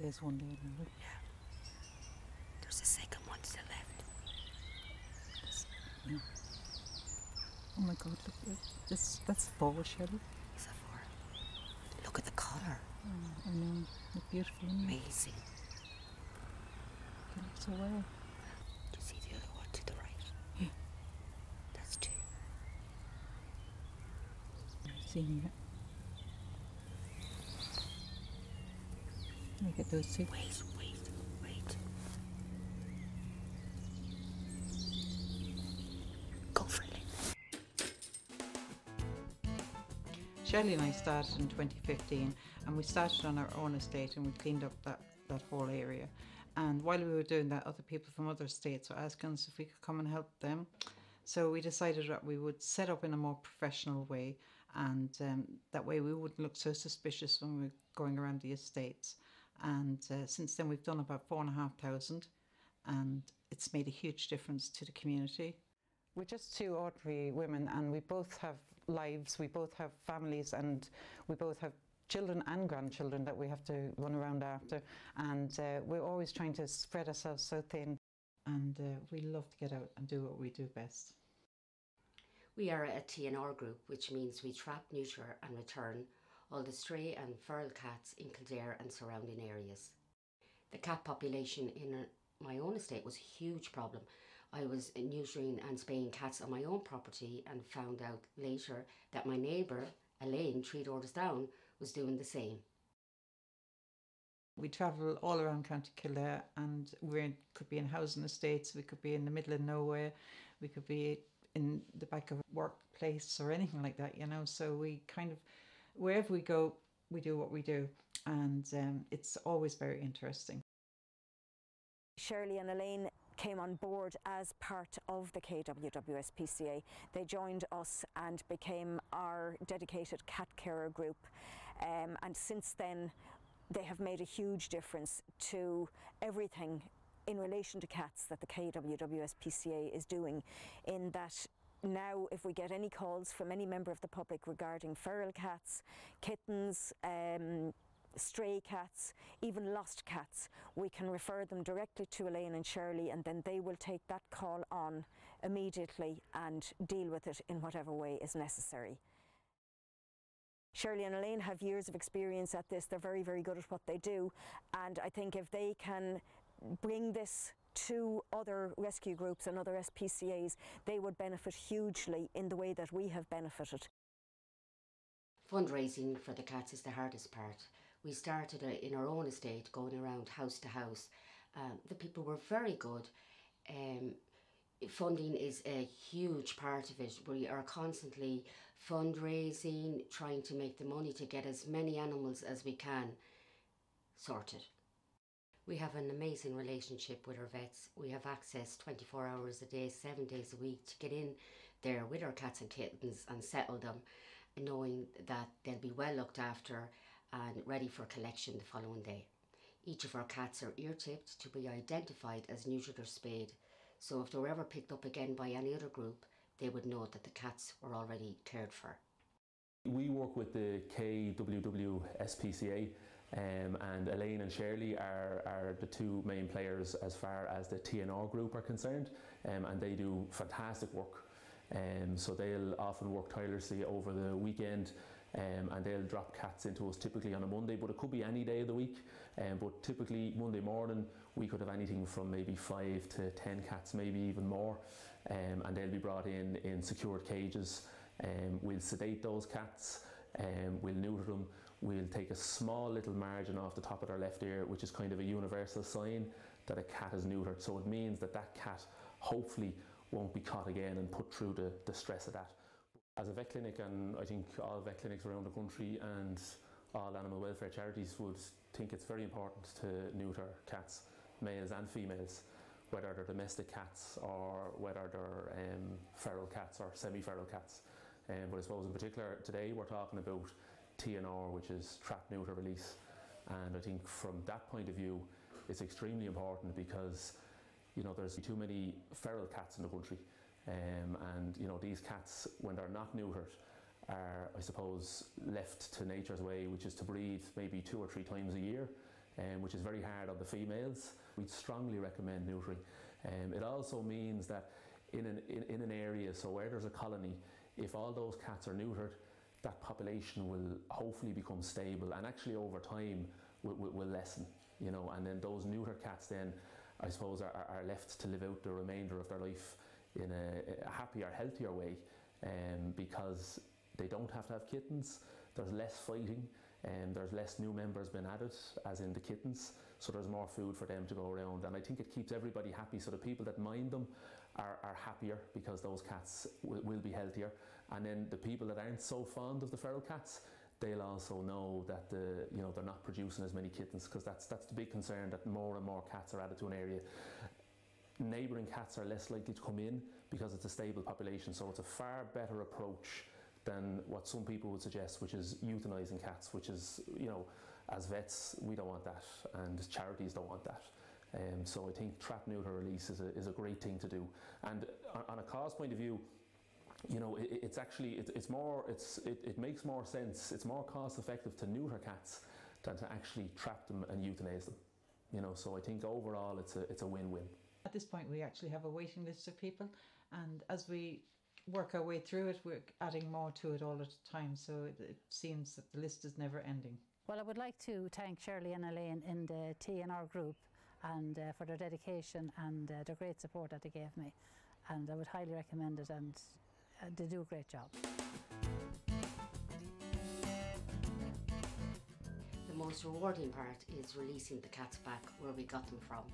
There's one there look. There's a second one to the left. Yeah. Oh my god, look. uh, This, that's four, Shelley. It's that four? Look at the colour. Oh, I know. Look beautiful. it? Amazing. They look so well. Do you see the other one to the right? Yeah. That's two. I've seen it. Look at those two. Wait, wait, wait. Go for it. Shelley and I started in 2015 and we started on our own estate and we cleaned up that, that whole area. And while we were doing that, other people from other states were asking us if we could come and help them. So we decided that we would set up in a more professional way and um, that way we wouldn't look so suspicious when we were going around the estates. And uh, since then, we've done about four and a half thousand and it's made a huge difference to the community. We're just two ordinary women, and we both have lives, we both have families, and we both have children and grandchildren that we have to run around after. And uh, we're always trying to spread ourselves so thin, and uh, we love to get out and do what we do best. We are a TNR group, which means we trap, neuter, and return all the stray and feral cats in Kildare and surrounding areas. The cat population in my own estate was a huge problem. I was neutering and spaying cats on my own property and found out later that my neighbour, Elaine, three doors down, was doing the same. We travel all around County Kildare, and we could be in housing estates, we could be in the middle of nowhere, we could be in the back of a workplace or anything like that, you know. So we kind of, wherever we go, we do what we do, and um, it's always very interesting. Shirley and Elaine came on board as part of the KWWSPCA. They joined us and became our dedicated cat carer group. Um, and since then, they have made a huge difference to everything in relation to cats that the KWWSPCA is doing. In that now, if we get any calls from any member of the public regarding feral cats, kittens, um, stray cats, even lost cats, we can refer them directly to Elaine and Shirley, and then they will take that call on immediately and deal with it in whatever way is necessary. Shirley and Elaine have years of experience at this. They're very, very good at what they do. And I think if they can bring this to other rescue groups and other SPCAs, they would benefit hugely in the way that we have benefited. Fundraising for the cats is the hardest part. We started uh, in our own estate, going around house to house. Um, the people were very good. Um, funding is a huge part of it. We are constantly fundraising, trying to make the money to get as many animals as we can sorted. We have an amazing relationship with our vets. We have access 24 hours a day, seven days a week to get in there with our cats and kittens and settle them, knowing that they'll be well looked after and ready for collection the following day. Each of our cats are ear tipped to be identified as neutered or spayed, so if they were ever picked up again by any other group, they would know that the cats were already cared for. We work with the KWW SPCA um, and Elaine and Shirley are, are the two main players as far as the TNR group are concerned um, and they do fantastic work. Um, so they'll often work tirelessly over the weekend um, and they'll drop cats into us typically on a Monday, but it could be any day of the week. Um, but typically Monday morning we could have anything from maybe five to ten cats, maybe even more, um, and they'll be brought in in secured cages. Um, we'll sedate those cats, um, we'll neuter them, we'll take a small little margin off the top of their left ear, which is kind of a universal sign that a cat is neutered. So it means that that cat hopefully won't be caught again and put through the, the stress of that. As a vet clinic, and I think all vet clinics around the country and all animal welfare charities would think it's very important to neuter cats, males and females, whether they're domestic cats or whether they're um, feral cats or semi-feral cats. Um, but I suppose in particular today we're talking about TNR, which is trap, neuter, release. And I think from that point of view, it's extremely important because you know there's too many feral cats in the country. Um, and you know these cats, when they're not neutered, are I suppose left to nature's way, which is to breed maybe two or three times a year. um, which is very hard on the females. We'd strongly recommend neutering. Um, it also means that in an, in, in an area, so where there's a colony, if all those cats are neutered, that population will hopefully become stable and actually over time will, will, will lessen, you know, and then those neuter cats then, I suppose, are, are left to live out the remainder of their life in a, a happier, healthier way um, because they don't have to have kittens, there's less fighting, and there's less new members being added, as in the kittens, so there's more food for them to go around. And I think it keeps everybody happy, so the people that mind them are, are happier because those cats will, will be healthier. And then the people that aren't so fond of the feral cats, they'll also know that the, you know they're not producing as many kittens because that's that's the big concern that more and more cats are added to an area. Neighbouring cats are less likely to come in because it's a stable population, so it's a far better approach than what some people would suggest, which is euthanizing cats, which is, you know, as vets, we don't want that, and charities don't want that. Um, so I think trap neuter release is a, is a great thing to do. And on, on a cost point of view, you know, it, it's actually, it, it's more, it's, it, it makes more sense, it's more cost effective to neuter cats than to actually trap them and euthanize them. You know, so I think overall it's a, it's a win-win. At this point, we actually have a waiting list of people, and as we work our way through it, we're adding more to it all the time. So it, it seems that the list is never ending. Well, I would like to thank Shirley and Elaine in the TNR group and uh, for their dedication and uh, their great support that they gave me. And I would highly recommend it, and uh, they do a great job. The most rewarding part is releasing the cats back where we got them from,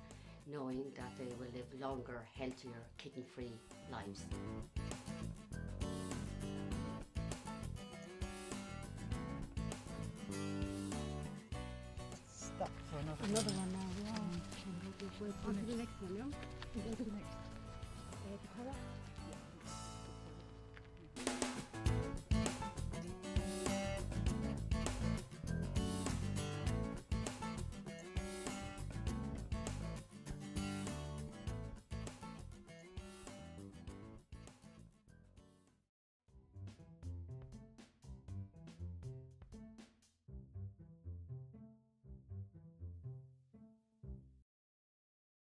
knowing that they will live longer, healthier, kitten free lives. Stop for another. Another one now, yeah. On to the next one, yeah? Go to the next.